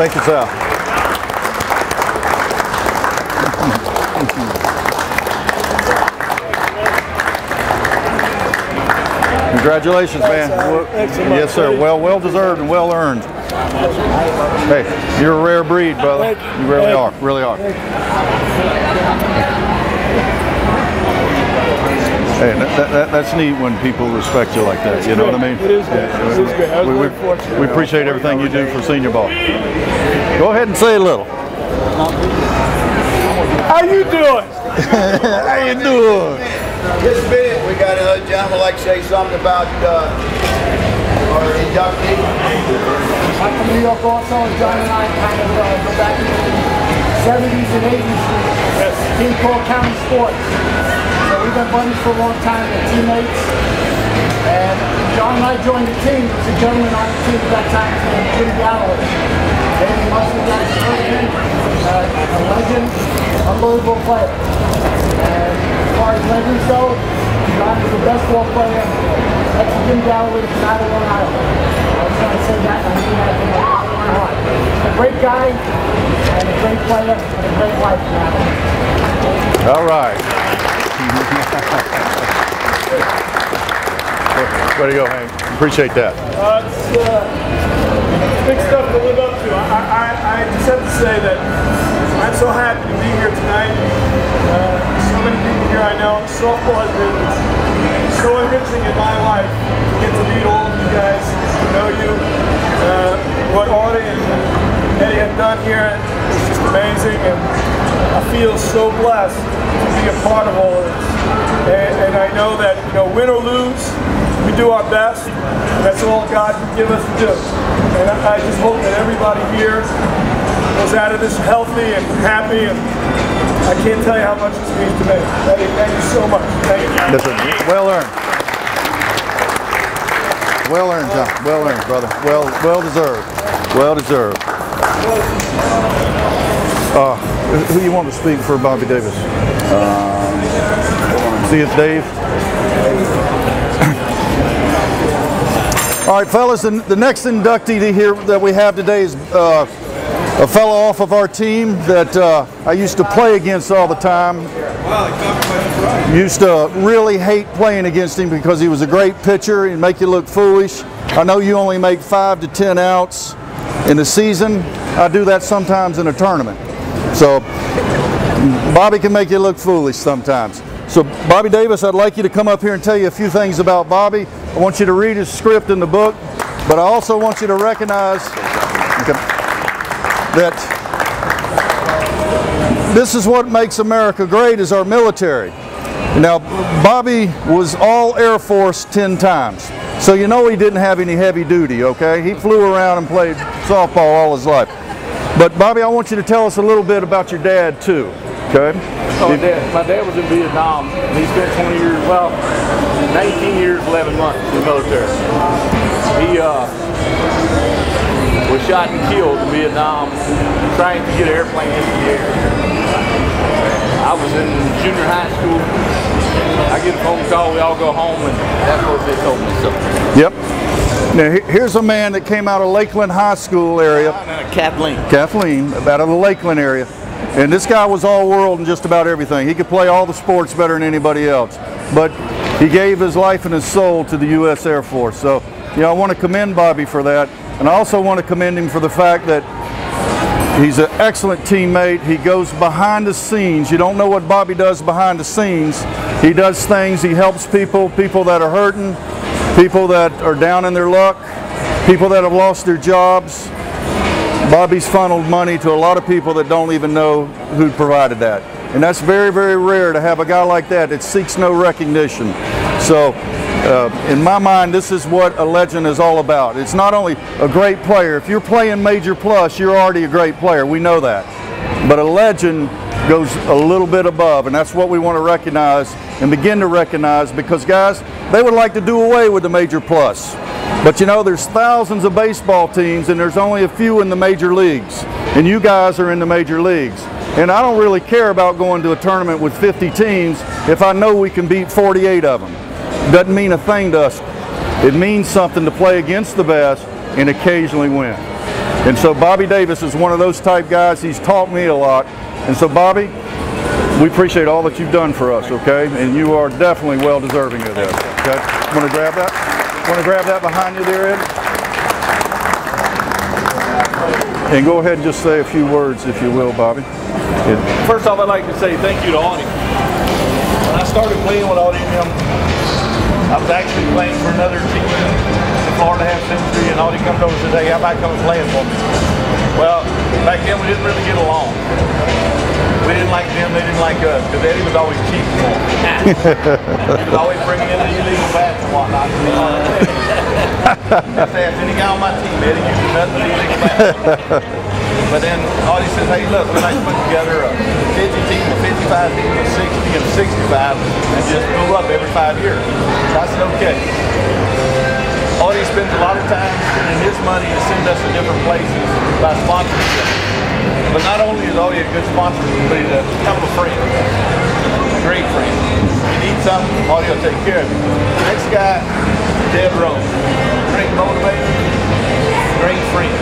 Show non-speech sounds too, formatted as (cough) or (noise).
Thank you, Sal. Congratulations, man. Yes, sir. Well, well deserved and well earned. Hey, you're a rare breed, brother. You really are. Really are. Hey, that, that, that, that's neat when people respect you like that. You know what I mean? It is good. Yeah, It is good. We, we, we appreciate everything you do for senior ball. Go ahead and say a little. How you doing? How you doing? Just a minute, we got a gentleman like to say something about uh, our inductee. I'm from New York also, and John and I kind of uh, go back to the 70s and 80s. Yes. Team called County Sports. So we've been buddies for a long time, we're teammates. And John and I joined the team. There was a gentleman on the team at that time named Jim Galloway. A legend, unbelievable player. And as far as legends go, John is the best ball player. That's Jim Galloway of Long Island. I was going to say that, and I mean that from my heart. A great guy, and a great player, and a great life, man. All right. (laughs) Way to go, Hank. Appreciate that. Uh, it's, uh, big stuff to live up I have to say that I'm so happy to be here tonight. Uh, so many people here I know. Softball has been so enriching in my life to get to meet all of you guys, to know you. Uh, what Audie and Eddie have done here is just amazing, and I feel so blessed to be a part of all of this. And, and I know that, you know, win or lose, we do our best. That's all God can give us to do. And I, I just hope that everybody here goes out of this healthy and happy. And I can't tell you how much this means to me. Eddie, thank you so much. Thank you. Listen, well earned. Well earned, John. Well earned, brother. Well, well deserved. Well deserved. Uh, who you want to speak for Bobby Davis? See if Dave. All right, fellas. The, the next inductee here that we have today is uh, a fellow off of our team that uh, I used to play against all the time. Used to really hate playing against him because he was a great pitcher and make you look foolish. I know you only make five to ten outs in a season. I do that sometimes in a tournament. So Bobby can make you look foolish sometimes. So Bobby Davis, I'd like you to come up here and tell you a few things about Bobby. I want you to read his script in the book, but I also want you to recognize that this is what makes America great is our military. Now, Bobby was all Air Force 10 times. So you know he didn't have any heavy duty, okay? He flew around and played softball all his life. But Bobby, I want you to tell us a little bit about your dad too, okay? Oh, my dad, my dad was in Vietnam. He spent 20 years, well, 19 years, 11 months in the military. He uh, was shot and killed in Vietnam trying to get an airplane into the air. I was in junior high school. I get a phone call, we all go home, and that's what they told me. So, Yep. Now here's a man that came out of Lakeland High School area, Kathleen. Kathleen, out of the Lakeland area. And this guy was all world in just about everything. He could play all the sports better than anybody else. But he gave his life and his soul to the U.S. Air Force. So, you know, I want to commend Bobby for that. And I also want to commend him for the fact that He's an excellent teammate. He goes behind the scenes. You don't know what Bobby does behind the scenes. He does things. He helps people, people that are hurting, people that are down in their luck, people that have lost their jobs. Bobby's funneled money to a lot of people that don't even know who provided that. And that's very, very rare to have a guy like that that seeks no recognition. So, uh, in my mind, this is what a legend is all about. It's not only a great player. If you're playing Major Plus, you're already a great player. We know that. But a legend goes a little bit above, and that's what we want to recognize and begin to recognize because, guys, they would like to do away with the Major Plus. But you know, there's thousands of baseball teams, and there's only a few in the major leagues. And you guys are in the major leagues. And I don't really care about going to a tournament with 50 teams if I know we can beat 48 of them. Doesn't mean a thing to us. It means something to play against the best and occasionally win. And so Bobby Davis is one of those type guys. He's taught me a lot. And so Bobby, we appreciate all that you've done for us, okay? And you are definitely well deserving of this. Okay? Want to grab that? Want to grab that behind you there, Ed? And go ahead and just say a few words, if you will, Bobby. First off, I'd like to say thank you to Audie. When I started playing with Audie and him, I was actually playing for another team in Florida Half Century, and all he comes over and says, hey, how about coming playing for me? Well, back then we didn't really get along. We didn't like them, they didn't like us, because Eddie was always cheating for (laughs) he was always bringing in the illegal bats and whatnot. Just ask any guy on my team, Eddie uses nothing but illegal bats. But then Audie says, hey, look, we'd like to put together a 50 team, 55 team, a 60, and 65, and just move up every five years. That's okay. Audie spends a lot of time spending his money to send us to different places by sponsorship. But not only is Audie a good sponsor, but he's a hell of a friend. A great friend. You need something, Audie will take care of you. Next guy, Deb Rome. Great motivator, great friend.